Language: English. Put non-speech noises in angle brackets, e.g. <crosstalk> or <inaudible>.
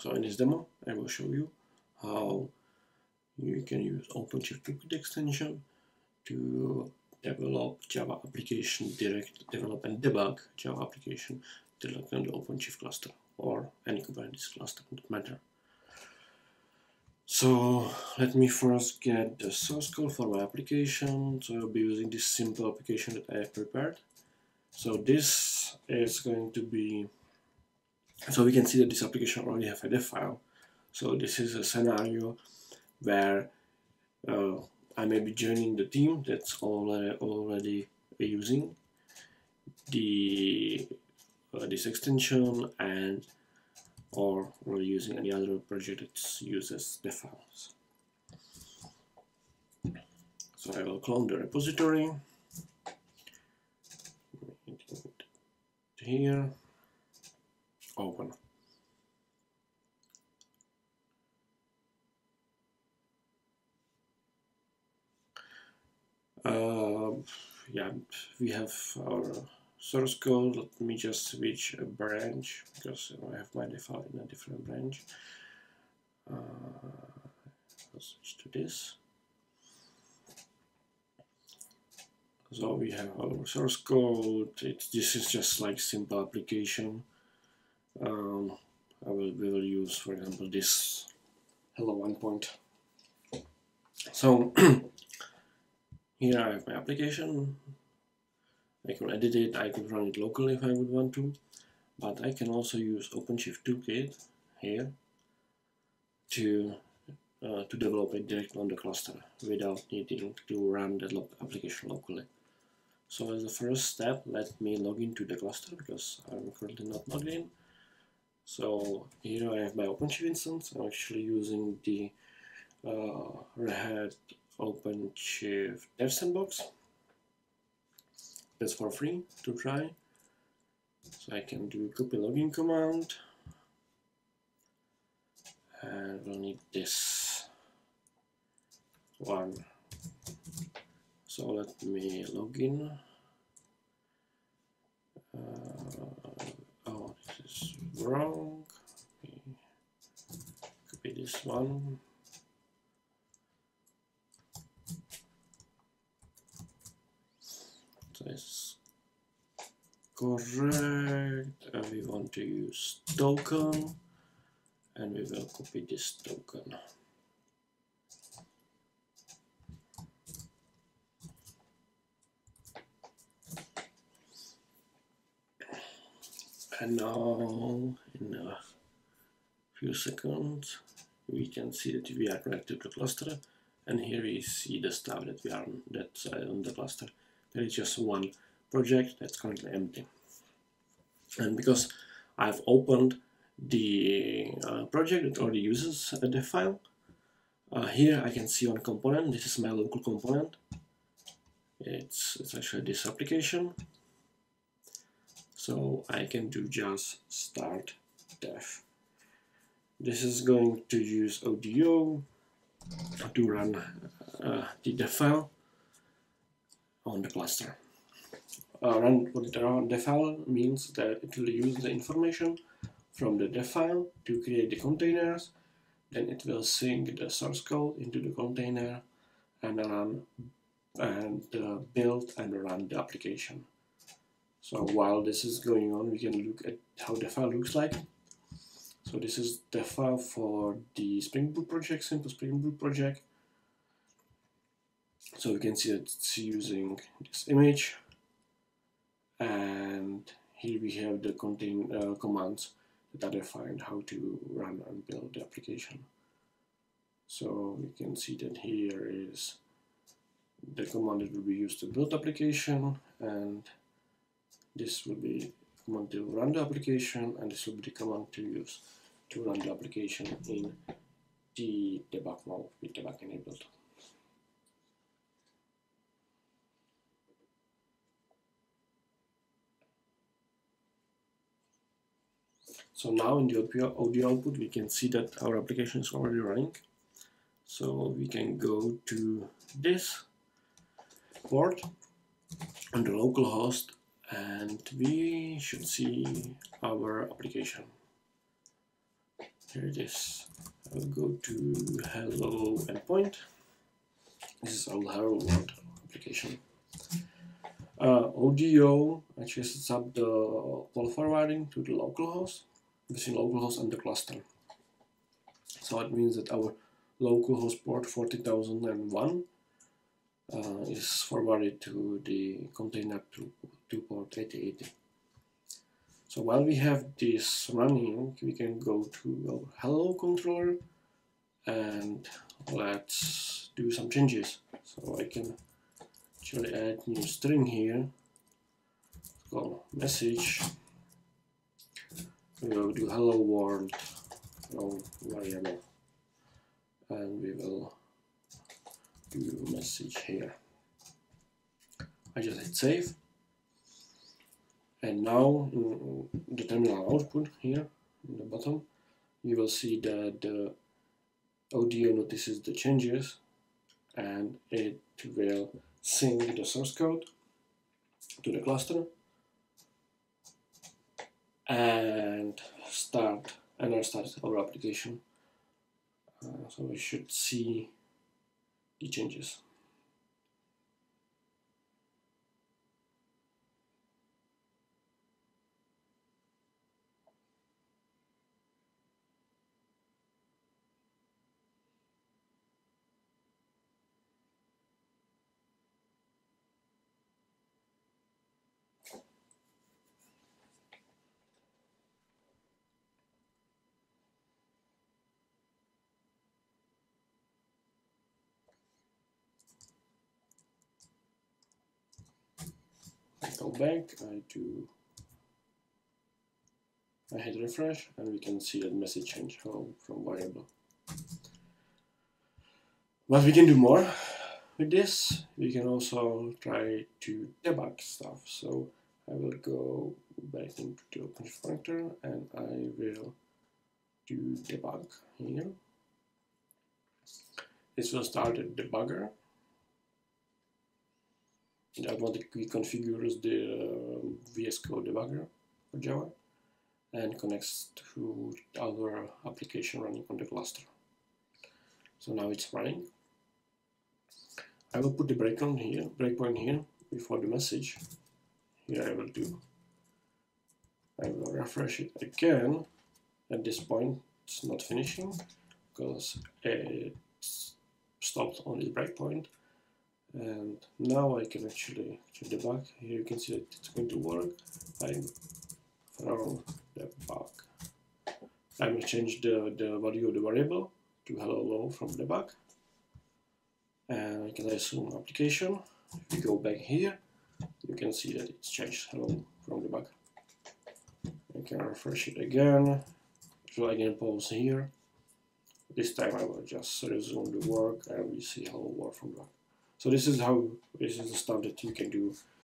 So in this demo, I will show you how you can use OpenShift Toolkit extension to develop Java application direct, develop and debug Java application directly on the OpenShift cluster or any Kubernetes cluster, doesn't matter. So let me first get the source code for my application. So I'll be using this simple application that I have prepared. So this is going to be, so we can see that this application already have a devfile. So this is a scenario where uh, I may be joining the team that's already, already using the uh, this extension and or we're using any other project that uses the files. So I will clone the repository here open. Uh, yeah we have our source code. Let me just switch a branch because I have my default in a different branch. Uh, let's switch to this. So we have our source code. It, this is just like simple application um, I will, we will use for example this hello one point so <clears throat> here I have my application I can edit it, I can run it locally if I would want to but I can also use OpenShift Toolkit here to uh, to develop it directly on the cluster without needing to run the lo application locally. So as the first step, let me log into the cluster because I'm currently not logged in. So here I have my OpenShift instance. I'm actually using the uh, Red Hat OpenShift Dev Sandbox. That's for free to try. So I can do copy login command. And we'll need this one so let me log in uh, oh this is wrong. Copy this one. This correct. And we want to use token. And we will copy this token and now in a few seconds. We can see that we are connected to the cluster and here we see the stuff that we are on side on the cluster. There is just one project that's currently empty. And because I've opened the uh, project that already uses the file uh, here I can see one component. This is my local component. It's, it's actually this application so I can do just start dev this is going to use ODO to run uh, the devfile on the cluster. Uh, run run devfile means that it will use the information from the devfile to create the containers. Then it will sync the source code into the container and run and uh, build and run the application so while this is going on, we can look at how the file looks like. So this is the file for the Spring Boot project, simple Spring Boot project. So we can see that it's using this image. And here we have the contain uh, commands that are defined how to run and build the application. So we can see that here is the command that will be used to build application and this will be command to run the application and this will be the command to use to run the application in the debug mode with debug enabled. So now in the ODO output we can see that our application is already running. So we can go to this port on the local host and we should see our application. here it is. I'll go to hello endpoint. This is our hello world application. Uh, ODO actually sets up the call forwarding to the localhost between localhost and the cluster. So it means that our localhost port 40001 uh, is forwarded to the container to, to port 8080 so while we have this running, we can go to our hello controller and let's do some changes. So I can actually add new string here, called message. We will do hello world no variable and we will message here. I just hit save and now the terminal output here in the bottom you will see that the ODO notices the changes and it will sync the source code to the cluster and start and start our application uh, so we should see the changes go back, I do I hit refresh and we can see that message change home from variable. But we can do more with this. We can also try to debug stuff. So I will go back into the OpenShift and I will do debug here. This will start a debugger that automatically configures the um, VS Code debugger for Java and connects to our application running on the cluster. So now it's running. I will put the breakpoint here, breakpoint here before the message. Here I will do. I will refresh it again. At this point, it's not finishing because it stopped on the breakpoint and now I can actually check the bug here you can see that it's going to work. I'm from the bug I'm going to change the, the value of the variable to hello low from the bug and I can assume application. If we go back here you can see that it's changed hello from the bug I can refresh it again. So I can pause here. This time I will just resume the work and we see hello work from the bug so this is how this is the stuff that you can do